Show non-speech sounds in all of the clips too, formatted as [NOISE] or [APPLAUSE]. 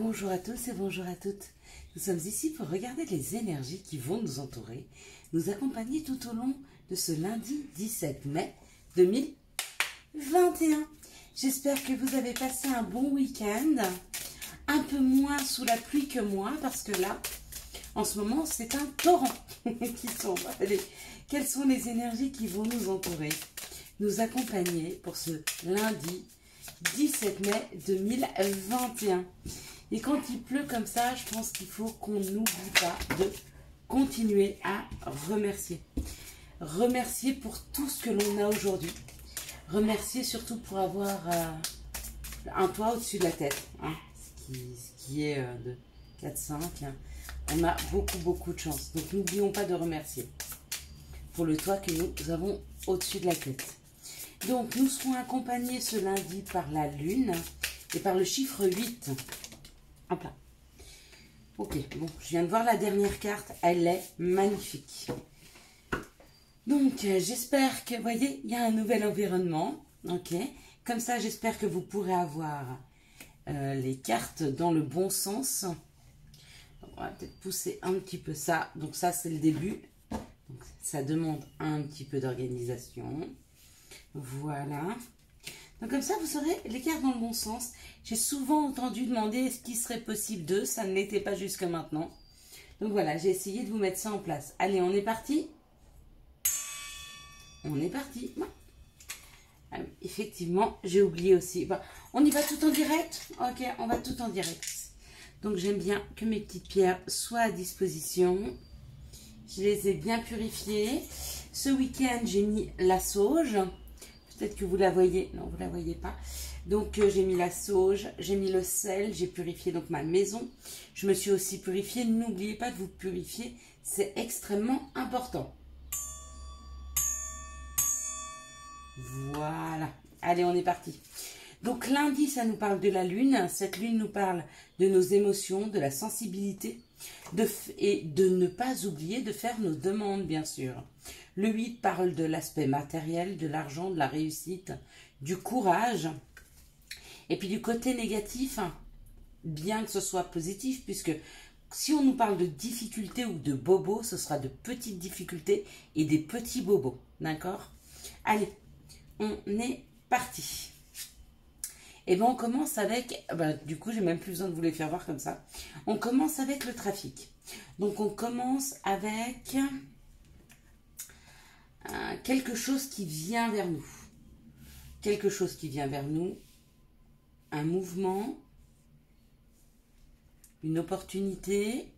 Bonjour à tous et bonjour à toutes. Nous sommes ici pour regarder les énergies qui vont nous entourer, nous accompagner tout au long de ce lundi 17 mai 2021. J'espère que vous avez passé un bon week-end, un peu moins sous la pluie que moi, parce que là, en ce moment, c'est un torrent [LAUGHS] qui tombe. Allez, quelles sont les énergies qui vont nous entourer, nous accompagner pour ce lundi 17 mai 2021 Et quand il pleut comme ça, je pense qu'il faut qu'on n'oublie pas de continuer à remercier. Remercier pour tout ce que l'on a aujourd'hui. Remercier surtout pour avoir euh, un toit au-dessus de la tête. Hein, ce, qui, est euh, de 4-5. Hein. On a beaucoup, beaucoup de chance. Donc n'oublions pas de remercier pour le toit que nous avons au-dessus de la tête. Donc, nous serons accompagnés ce lundi par la lune et par le chiffre 8. Hop là. Ok, bon, je viens de voir la dernière carte. Elle est magnifique. Donc, euh, j'espère que, vous voyez, il y a un nouvel environnement. Ok, comme ça, j'espère que vous pourrez avoir euh, les cartes dans le bon sens. On va peut-être pousser un petit peu ça. Donc, ça, c'est le début. Donc, ça demande un petit peu d'organisation. Voilà. Donc comme ça, vous saurez les cartes dans le bon sens. J'ai souvent entendu demander est-ce qu'il serait possible de, ça ne l'était pas jusque maintenant. Donc voilà, j'ai essayé de vous mettre ça en place. Allez, on est parti On est parti. Ah effectivement, j'ai oublié aussi. on y va tout en direct? Ok, on va tout en direct. Donc j'aime bien que mes petites pierres soient à disposition. Je les ai bien purifiées. Ce week-end, j'ai mis la sauge. Peut-être que vous la voyez. Non, vous la voyez pas. Donc, euh, j'ai mis la sauge, j'ai mis le sel, j'ai purifié donc ma maison. Je me suis aussi purifiée. N'oubliez pas de vous purifier. C'est extrêmement important. Voilà. Allez, on est parti. Donc lundi, ça nous parle de la lune. Cette lune nous parle de nos émotions, de la sensibilité et de ne pas oublier de faire nos demandes, bien sûr. Le 8 parle de l'aspect matériel, de l'argent, de la réussite, du courage. Et puis du côté négatif, bien que ce soit positif, puisque si on nous parle de difficultés ou de bobos, ce sera de petites difficultés et des petits bobos. D'accord? Allez, on est parti. Et bien on commence avec, bah, du coup j'ai même plus besoin de vous les faire voir comme ça. On commence avec le trafic. Donc on commence avec euh, quelque chose qui vient vers nous. Quelque chose qui vient vers nous. Un mouvement. Une opportunité.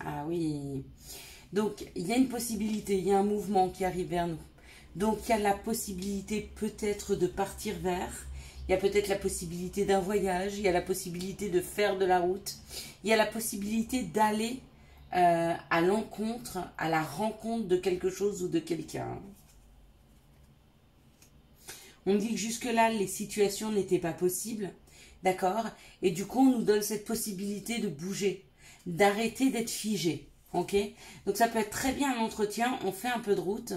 Ah oui. Donc, il y a une possibilité, il y a un mouvement qui arrive vers nous. Donc, il y a la possibilité peut-être de partir vers, il y a peut-être la possibilité d'un voyage, il y a la possibilité de faire de la route, il y a la possibilité d'aller euh, à l'encontre, à la rencontre de quelque chose ou de quelqu'un. On dit que jusque-là, les situations n'étaient pas possibles, d'accord? Et du coup, on nous donne cette possibilité de bouger, d'arrêter d'être figé, ok? Donc ça peut être très bien un entretien, on fait un peu de route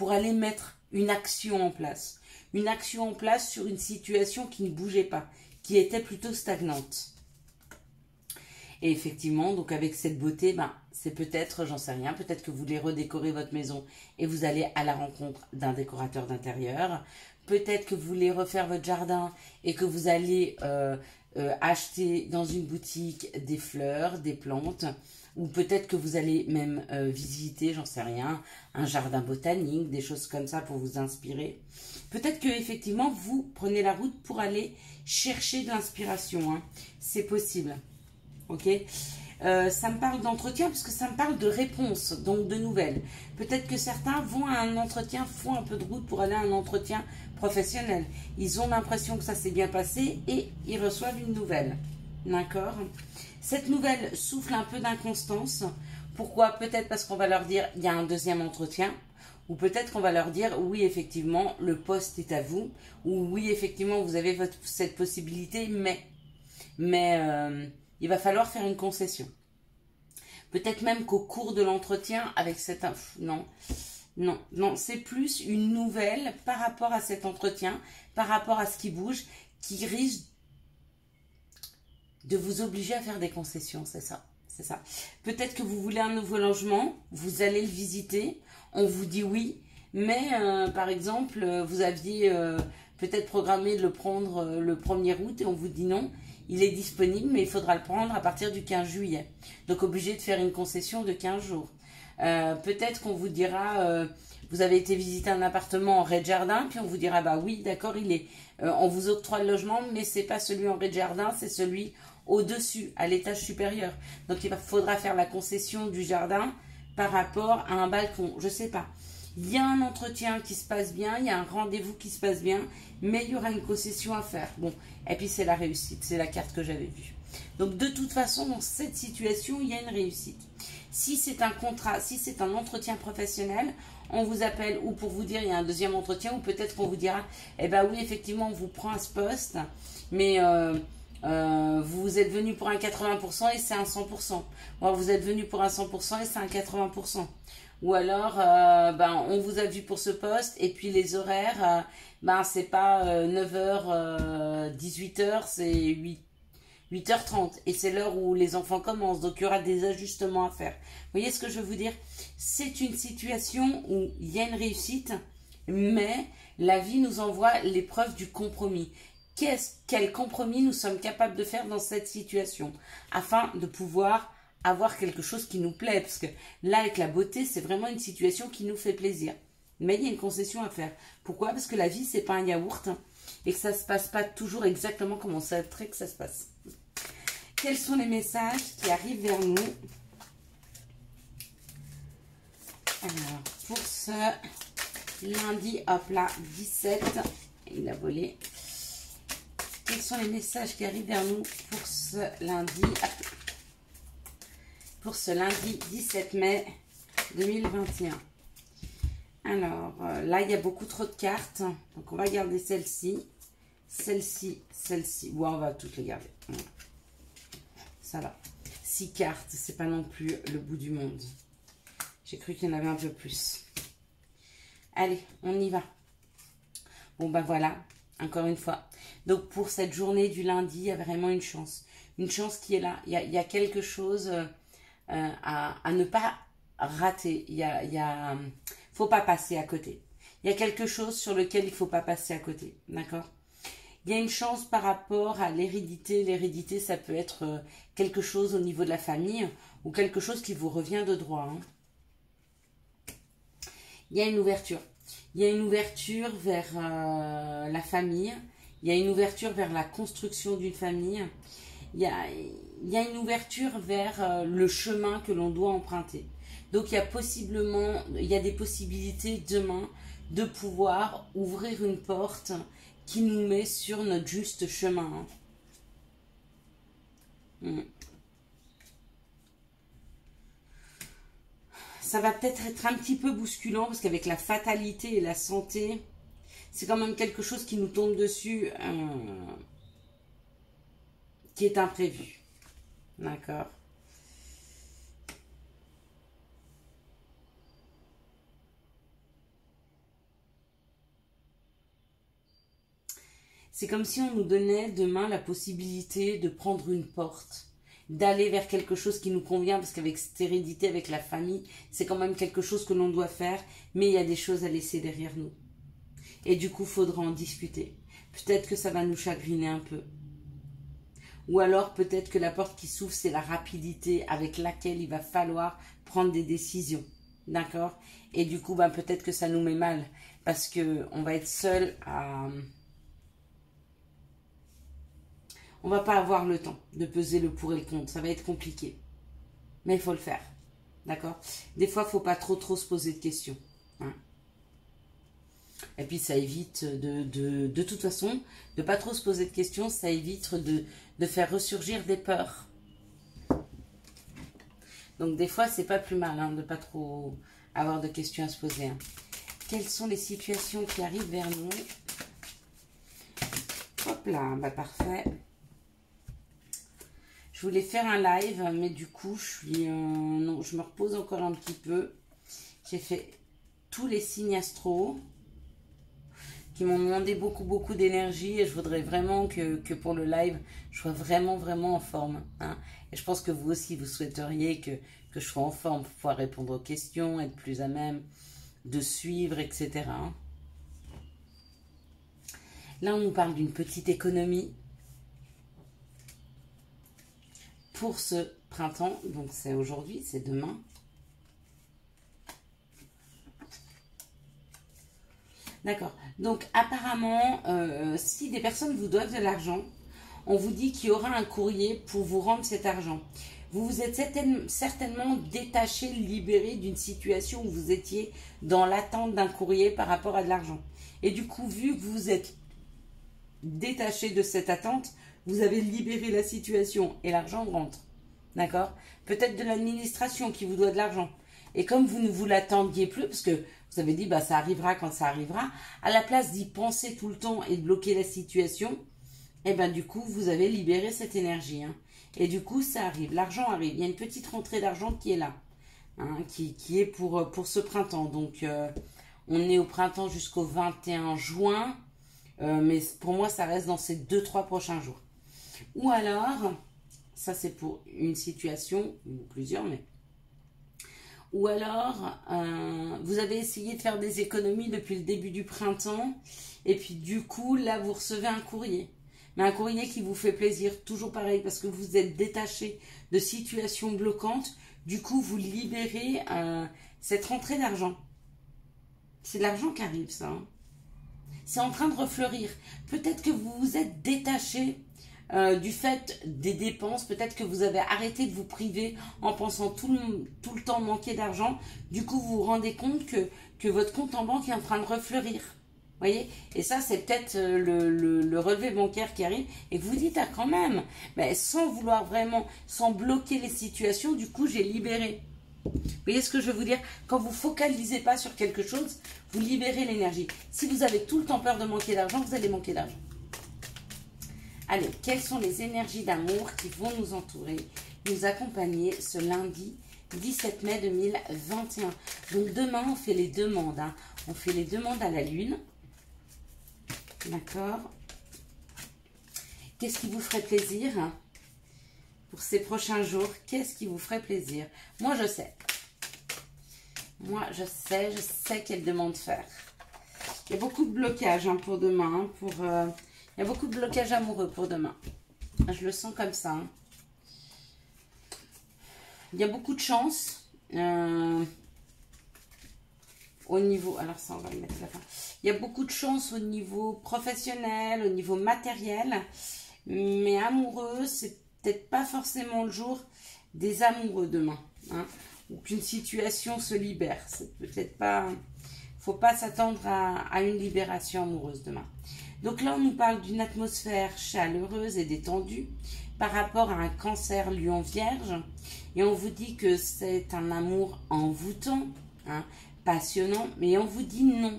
pour aller mettre une action en place une action en place sur une situation qui ne bougeait pas, qui était plutôt stagnante. Et effectivement, donc avec cette beauté, ben, c'est peut-être, j'en sais rien, peut-être que vous voulez redécorer votre maison et vous allez à la rencontre d'un décorateur d'intérieur. Peut-être que vous voulez refaire votre jardin et que vous allez euh, euh, acheter dans une boutique des fleurs, des plantes ou peut-être que vous allez même euh, visiter, j'en sais rien, un jardin botanique, des choses comme ça pour vous inspirer. Peut-être que effectivement vous prenez la route pour aller chercher de l'inspiration. Hein. C'est possible. Ok? Euh, ça me parle d'entretien parce que ça me parle de réponse, donc de nouvelles. Peut-être que certains vont à un entretien, font un peu de route pour aller à un entretien professionnel. Ils ont l'impression que ça s'est bien passé et ils reçoivent une nouvelle. D'accord Cette nouvelle souffle un peu d'inconstance. Pourquoi? Peut-être parce qu'on va leur dire il y a un deuxième entretien. Ou peut-être qu'on va leur dire oui, effectivement, le poste est à vous. Ou oui, effectivement, vous avez cette possibilité, mais, mais euh, il va falloir faire une concession. Peut-être même qu'au cours de l'entretien, avec cette... Non. Non, non, c'est plus une nouvelle par rapport à cet entretien, par rapport à ce qui bouge, qui risque de vous obliger à faire des concessions, c'est ça. C'est ça. Peut-être que vous voulez un nouveau logement, vous allez le visiter, on vous dit oui, mais euh, par exemple, vous aviez euh, peut-être programmé de le prendre euh, le 1er août et on vous dit non, il est disponible, mais il faudra le prendre à partir du 15 juillet. Donc obligé de faire une concession de 15 jours. peut-être qu'on vous dira, vous avez été visiter un appartement en rez-de-jardin, puis on vous dira, bah oui, d'accord, il est, on vous octroie le logement, mais c'est pas celui en rez-de-jardin, c'est celui au-dessus, à l'étage supérieur. Donc il faudra faire la concession du jardin par rapport à un balcon. Je sais pas. Il y a un entretien qui se passe bien, il y a un rendez-vous qui se passe bien, mais il y aura une concession à faire. Bon, et puis c'est la réussite, c'est la carte que j'avais vue. Donc de toute façon, dans cette situation, il y a une réussite. Si c'est un contrat, si c'est un entretien professionnel, on vous appelle ou pour vous dire il y a un deuxième entretien ou peut-être qu'on vous dira, eh ben oui, effectivement, on vous prend à ce poste, mais euh, euh, vous êtes venu pour un 80% et c'est un 100%. Ou alors vous êtes venu pour un 100% et c'est un 80%. Ou alors, euh, ben, on vous a vu pour ce poste et puis les horaires, euh, ben, c'est pas 9h, 18h, c'est 8, 8h30. Et c'est l'heure où les enfants commencent. Donc, il y aura des ajustements à faire. Vous voyez ce que je veux vous dire? C'est une situation où il y a une réussite, mais la vie nous envoie l'épreuve du compromis quel compromis nous sommes capables de faire dans cette situation afin de pouvoir avoir quelque chose qui nous plaît. Parce que là, avec la beauté, c'est vraiment une situation qui nous fait plaisir. Mais il y a une concession à faire. Pourquoi? Parce que la vie, c'est pas un yaourt hein, et que ça se passe pas toujours exactement comme on souhaiterait que ça se passe. Quels sont les messages qui arrivent vers nous? Alors, pour ce lundi, hop là, 17, il a volé. Quels sont les messages qui arrivent vers nous pour ce lundi Pour ce lundi 17 mai 2021. Alors, euh, là, il y a beaucoup trop de cartes. Donc, on va garder celle-ci. Celle-ci, celle-ci. Ou on va toutes les garder. Ça va. Six cartes, c'est pas non plus le bout du monde. J'ai cru qu'il y en avait un peu plus. Allez, on y va. Bon, ben voilà. Encore une fois, donc pour cette journée du lundi, il y a vraiment une chance. Une chance qui est là. Il y a, quelque chose euh, euh, à, ne pas rater. Il y a, il faut pas passer à côté. Il y a quelque chose sur lequel il faut pas passer à côté. D'accord? Il y a une chance par rapport à l'hérédité. L'hérédité, ça peut être euh, quelque chose au niveau de la famille ou quelque chose qui vous revient de droit. Hein. Il y a une ouverture. Il y a une ouverture vers la famille il y a une ouverture vers la construction d'une famille, il y, a, il y a, une ouverture vers euh, le chemin que l'on doit emprunter. Donc il y a possiblement, il y a des possibilités demain de pouvoir ouvrir une porte qui nous met sur notre juste chemin. Hmm. Ça va peut-être être un petit peu bousculant parce qu'avec la fatalité et la santé, c'est quand même quelque chose qui nous tombe dessus, euh, qui est imprévu. D'accord C'est comme si on nous donnait demain la possibilité de prendre une porte, d'aller vers quelque chose qui nous convient, parce qu'avec cette hérédité, avec la famille, c'est quand même quelque chose que l'on doit faire, mais il y a des choses à laisser derrière nous. Et du coup, faudra en discuter. Peut-être que ça va nous chagriner un peu. Ou alors peut-être que la porte qui s'ouvre, c'est la rapidité avec laquelle il va falloir prendre des décisions. D'accord? Et du coup, ben, peut-être que ça nous met mal. Parce que on va être seul à... On va pas avoir le temps de peser le pour et le contre. Ça va être compliqué. Mais il faut le faire. D'accord? Des fois, il ne faut pas trop trop se poser de questions. Hein et puis ça évite de, de, toute façon, de pas trop se poser de questions, ça évite de, de faire ressurgir des peurs. Donc des fois, c'est pas plus mal hein, de pas trop avoir de questions à se poser. Hein. Quelles sont les situations qui arrivent vers nous? Hop là, bah parfait. Je voulais faire un live, mais du coup, je suis, je me repose encore un petit peu. J'ai fait tous les signes astro qui m'ont demandé beaucoup, beaucoup d'énergie et je voudrais vraiment que, pour le live, je sois vraiment, vraiment en forme. Hein. Et je pense que vous aussi, vous souhaiteriez que, je sois en forme pour pouvoir répondre aux questions, être plus à même de suivre, etc. Là, on nous parle d'une petite économie pour ce printemps. Donc, c'est aujourd'hui, c'est demain. D'accord. Donc, apparemment, euh, si des personnes vous doivent de l'argent, on vous dit qu'il y aura un courrier pour vous rendre cet argent. Vous vous êtes certainement détaché, libéré d'une situation où vous étiez dans l'attente d'un courrier par rapport à de l'argent. Et du coup, vu que vous êtes détaché de cette attente, vous avez libéré la situation et l'argent rentre. D'accord? Peut-être de l'administration qui vous doit de l'argent. Et comme vous ne vous l'attendiez plus, parce que vous avez dit bah ça arrivera quand ça arrivera, à la place d'y penser tout le temps et de bloquer la situation, eh ben du coup vous avez libéré cette énergie. Hein. Et du coup ça arrive, l'argent arrive. Il y a une petite rentrée d'argent qui est là, hein, qui, qui, est pour, pour ce printemps. Donc euh, on est au printemps jusqu'au 21 juin, euh, mais pour moi ça reste dans ces 2-3 prochains jours. Ou alors, ça c'est pour une situation, ou plusieurs, mais ou alors, euh, vous avez essayé de faire des économies depuis le début du printemps, et puis du coup, là, vous recevez un courrier. Mais un courrier qui vous fait plaisir, toujours pareil, parce que vous êtes détaché de situations bloquantes. Du coup, vous libérez euh, cette rentrée d'argent. C'est de l'argent qui arrive, ça. Hein. C'est en train de refleurir. Peut-être que vous vous êtes détaché euh, du fait des dépenses, peut-être que vous avez arrêté de vous priver en pensant tout le, temps manquer d'argent. Du coup, vous vous rendez compte que, que votre compte en banque est en train de refleurir. Voyez? Et ça, c'est peut-être euh, le, le, relevé bancaire qui arrive. Et vous dites, ah quand même, mais sans vouloir vraiment, sans bloquer les situations, du coup, j'ai libéré. Vous voyez ce que je veux vous dire? Quand vous focalisez pas sur quelque chose, vous libérez l'énergie. Si vous avez tout le temps peur de manquer d'argent, vous allez manquer d'argent. Allez, quelles sont les énergies d'amour qui vont nous entourer, nous accompagner ce lundi 17 mai 2021 Donc demain, on fait les demandes. Hein. On fait les demandes à la Lune. D'accord Qu'est-ce qui vous ferait plaisir pour ces prochains jours? Qu'est-ce qui vous ferait plaisir? Moi, je sais. Moi, je sais, je sais quelle demande faire. Il y a beaucoup de blocages hein, pour demain, pour... Euh, il y a beaucoup de blocages amoureux pour demain. Je le sens comme ça. Hein. Il y a beaucoup de chance. Euh, au niveau... Alors ça, on va le mettre à la fin. Il y a beaucoup de chance au niveau professionnel, au niveau matériel. Mais amoureux, c'est peut-être pas forcément le jour des amoureux demain. Hein, ou qu'une situation se libère. C'est peut-être pas... faut pas s'attendre à une libération amoureuse demain. Donc là, on nous parle d'une atmosphère chaleureuse et détendue par rapport à un cancer lion vierge. Et on vous dit que c'est un amour envoûtant, hein, passionnant, mais on vous dit non.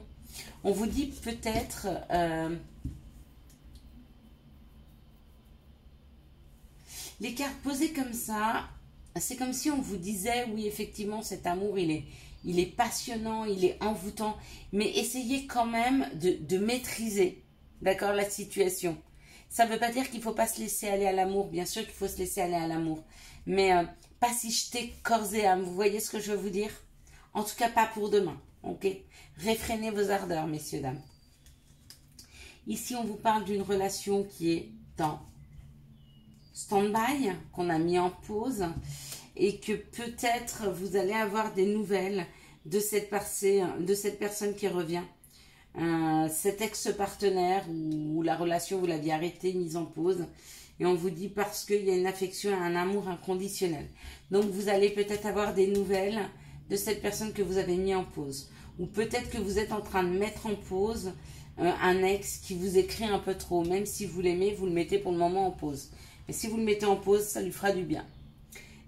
On vous dit peut-être... Euh, les cartes posées comme ça, c'est comme si on vous disait, oui, effectivement, cet amour, il est, passionnant, il est envoûtant, mais essayez quand même de maîtriser d'accord, la situation. Ça ne veut pas dire qu'il ne faut pas se laisser aller à l'amour. Bien sûr qu'il faut se laisser aller à l'amour. Mais euh, pas si jeter corps et âme. Vous voyez ce que je veux vous dire? En tout cas, pas pour demain. Ok? Réfrénez vos ardeurs, messieurs, dames. Ici, on vous parle d'une relation qui est en stand-by, qu'on a mis en pause, et que peut-être vous allez avoir des nouvelles de cette personne qui revient cet ex-partenaire ou, la relation, vous l'aviez arrêté, mise en pause. Et on vous dit parce qu'il y a une affection et un amour inconditionnel. Donc vous allez peut-être avoir des nouvelles de cette personne que vous avez mis en pause. Ou peut-être que vous êtes en train de mettre en pause euh, un ex qui vous écrit un peu trop. Même si vous l'aimez, vous le mettez pour le moment en pause. Mais si vous le mettez en pause, ça lui fera du bien.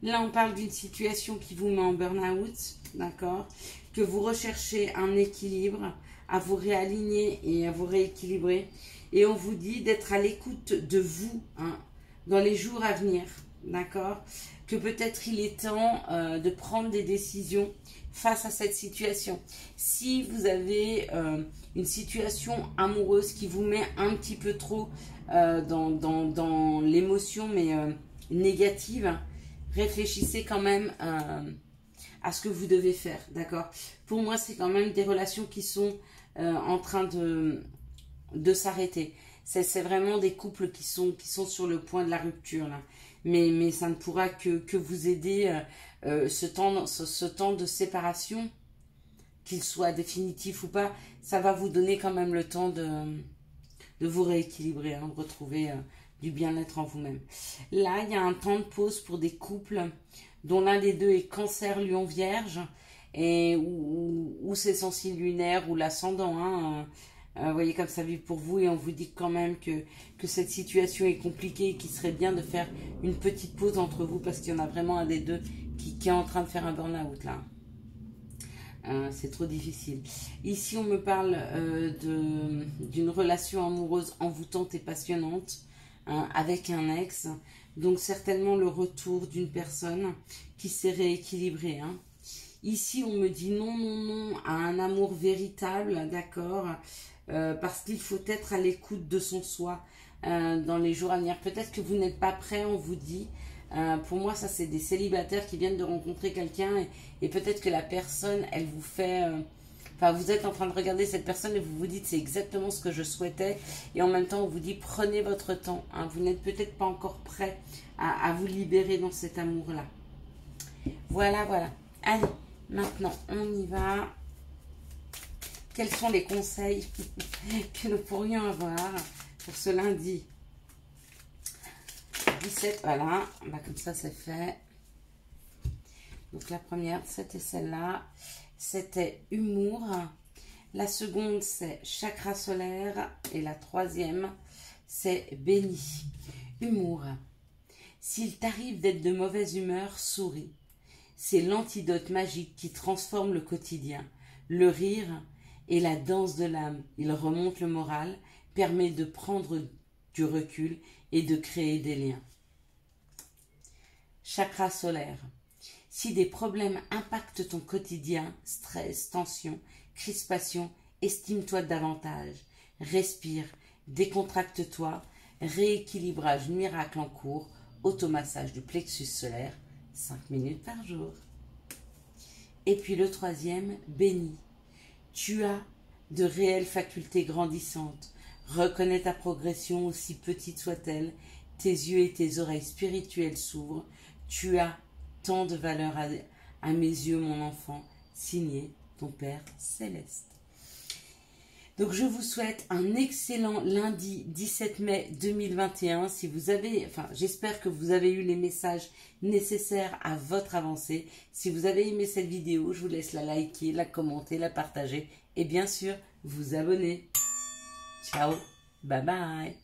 Là, on parle d'une situation qui vous met en burn-out, d'accord? Que vous recherchez un équilibre, à vous réaligner et à vous rééquilibrer. Et on vous dit d'être à l'écoute de vous hein, dans les jours à venir. d'accord? Que peut-être il est temps euh, de prendre des décisions face à cette situation. Si vous avez euh, une situation amoureuse qui vous met un petit peu trop euh, dans, dans, l'émotion, mais négative, réfléchissez quand même à ce que vous devez faire, d'accord? Pour moi, c'est quand même des relations qui sont en train de, de s'arrêter. C'est vraiment des couples qui sont, qui sont sur le point de la rupture, là mais, mais ça ne pourra que, que vous aider euh, euh, ce, temps, ce, temps de séparation, qu'il soit définitif ou pas, ça va vous donner quand même le temps de, de vous rééquilibrer, hein, de retrouver euh, du bien-être en vous-même. Là, il y a un temps de pause pour des couples dont l'un des deux est cancer, lion, vierge, et ou, ou, c'est sensible lunaire ou l'ascendant. Hein, vous voyez comme ça vit pour vous et on vous dit quand même que, que cette situation est compliquée et qu'il serait bien de faire une petite pause entre vous parce qu'il y en a vraiment un des deux qui, qui est en train de faire un burn-out là. Euh, c'est trop difficile. Ici, on me parle euh, d'une relation amoureuse envoûtante et passionnante hein, avec un ex. Donc, certainement le retour d'une personne qui s'est rééquilibrée. Hein. Ici, on me dit non, non, non à un amour véritable, d'accord euh, parce qu'il faut être à l'écoute de son soi euh, dans les jours à venir. Peut-être que vous n'êtes pas prêt, on vous dit. Euh, pour moi, ça, c'est des célibataires qui viennent de rencontrer quelqu'un et, peut-être que la personne, elle vous fait... Enfin, vous êtes en train de regarder cette personne et vous vous dites c'est exactement ce que je souhaitais. Et en même temps, on vous dit prenez votre temps. Hein. Vous n'êtes peut-être pas encore prêt à, à vous libérer dans cet amour-là. Voilà, voilà. Allez, maintenant, on y va quels sont les conseils [LAUGHS] que nous pourrions avoir pour ce lundi 17, voilà, bah, comme ça c'est fait. Donc la première, c'était celle-là. C'était humour. La seconde, c'est chakra solaire. Et la troisième, c'est béni. Humour. S'il t'arrive d'être de mauvaise humeur, souris. C'est l'antidote magique qui transforme le quotidien. Le rire, et la danse de l'âme. Il remonte le moral, permet de prendre du recul et de créer des liens. Chakra solaire. Si des problèmes impactent ton quotidien, stress, tension, crispation, estime-toi davantage. Respire, décontracte-toi, rééquilibrage miracle en cours, automassage du plexus solaire, 5 minutes par jour. Et puis le troisième, béni. Tu as de réelles facultés grandissantes. Reconnais ta progression, aussi petite soit-elle. Tes yeux et tes oreilles spirituelles s'ouvrent. Tu as tant de valeur à, à mes yeux, mon enfant. Signé ton Père céleste. Donc je vous souhaite un excellent lundi 17 mai 2021. Si vous avez, enfin j'espère que vous avez eu les messages nécessaires à votre avancée. Si vous avez aimé cette vidéo, je vous laisse la liker, la commenter, la partager et bien sûr vous abonner. Ciao, bye bye